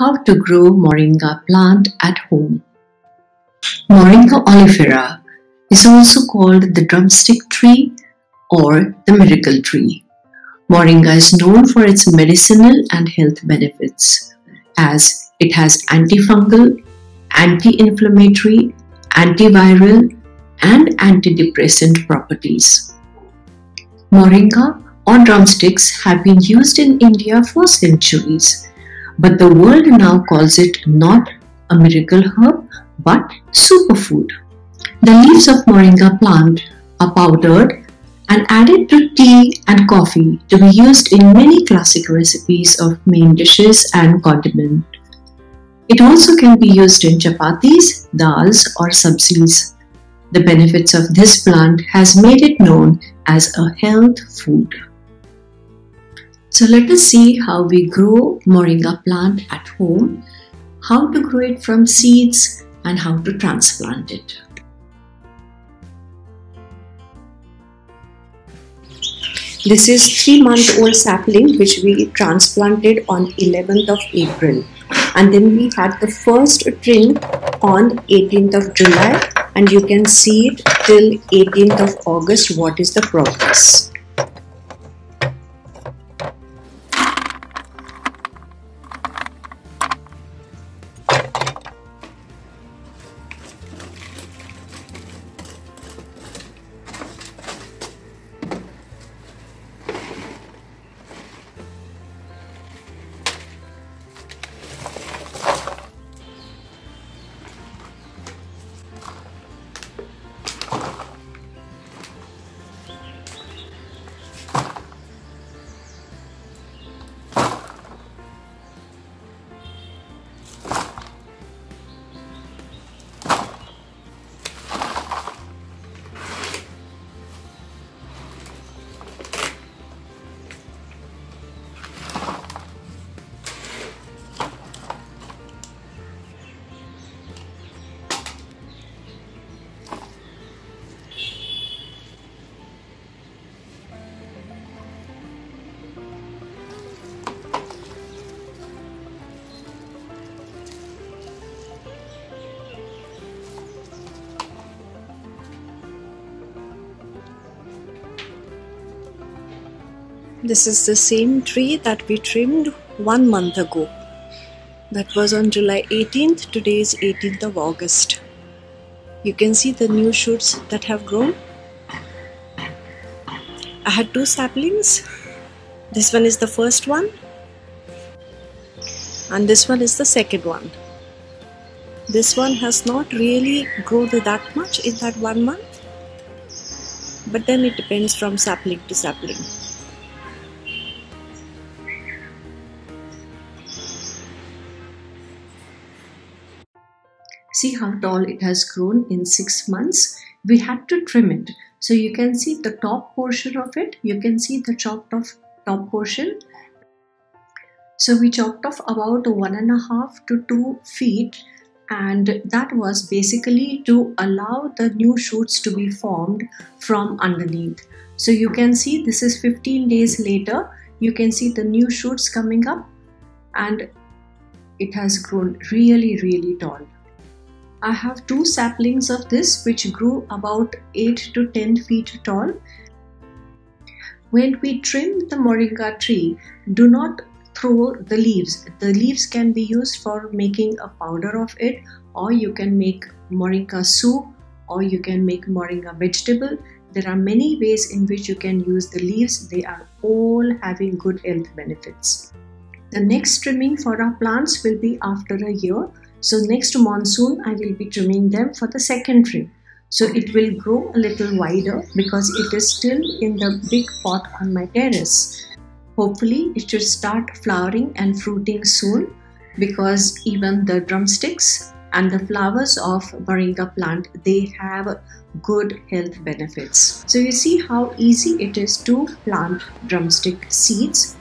How to grow Moringa plant at home. Moringa oleifera is also called the drumstick tree or the miracle tree. Moringa is known for its medicinal and health benefits as it has antifungal, anti-inflammatory, antiviral and antidepressant properties. Moringa or drumsticks have been used in India for centuries but the world now calls it not a miracle herb but superfood. The leaves of moringa plant are powdered and added to tea and coffee to be used in many classic recipes of main dishes and condiment. It also can be used in chapatis, dals or sabzis. The benefits of this plant has made it known as a health food. So let us see how we grow moringa plant at home, how to grow it from seeds and how to transplant it. This is 3 month old sapling which we transplanted on 11th of April and then we had the first trim on 18th of July and you can see it till 18th of August what is the progress. This is the same tree that we trimmed one month ago. That was on July 18th. Today is 18th of August. You can see the new shoots that have grown. I had two saplings. This one is the first one. And this one is the second one. This one has not really grown that much in that one month. But then it depends from sapling to sapling. See how tall it has grown in six months we had to trim it. So you can see the top portion of it you can see the chopped off top portion. So we chopped off about one and a half to two feet and that was basically to allow the new shoots to be formed from underneath. So you can see this is 15 days later you can see the new shoots coming up and it has grown really really tall I have two saplings of this which grew about 8 to 10 feet tall. When we trim the moringa tree, do not throw the leaves. The leaves can be used for making a powder of it or you can make moringa soup or you can make moringa vegetable. There are many ways in which you can use the leaves. They are all having good health benefits. The next trimming for our plants will be after a year so next monsoon, I will be trimming them for the second trim. So it will grow a little wider because it is still in the big pot on my terrace. Hopefully it should start flowering and fruiting soon because even the drumsticks and the flowers of moringa plant they have good health benefits so you see how easy it is to plant drumstick seeds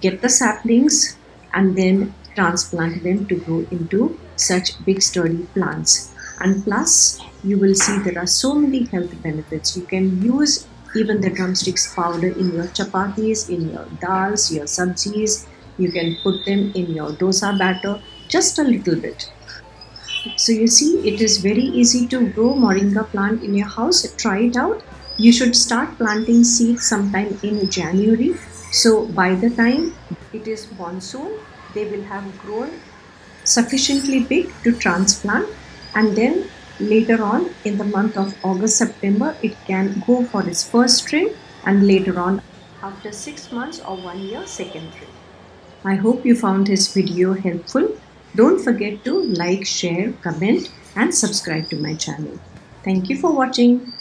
get the saplings and then transplant them to grow into such big sturdy plants and plus you will see there are so many health benefits you can use even the drumsticks powder in your chapatis in your dals your sabjis you can put them in your dosa batter just a little bit. So you see it is very easy to grow moringa plant in your house. Try it out. You should start planting seeds sometime in January. So by the time it is monsoon, they will have grown sufficiently big to transplant and then later on in the month of August September it can go for its first trim and later on after 6 months or 1 year second trim. I hope you found this video helpful. Don't forget to like, share, comment and subscribe to my channel. Thank you for watching.